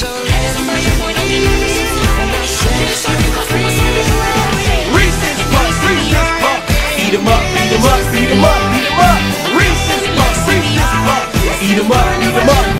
Eat em up, eat em up, eat em up, eat up. Reese's Puffs, Reese's Puffs. Eat em up, eat em up.